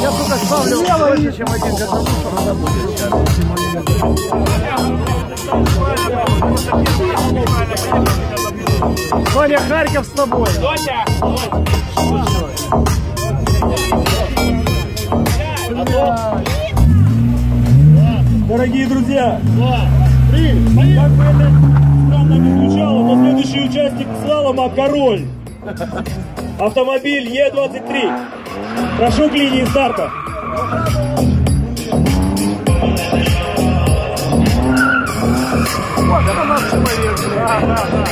Я только ставлю больше, чем один год что надо будет. Соня, Харьков с тобой. Дорогие друзья, как бы это участник слалома «Король». Автомобиль Е-23. Прошу к линии старта. Вот это наши поездки. Да, да, да.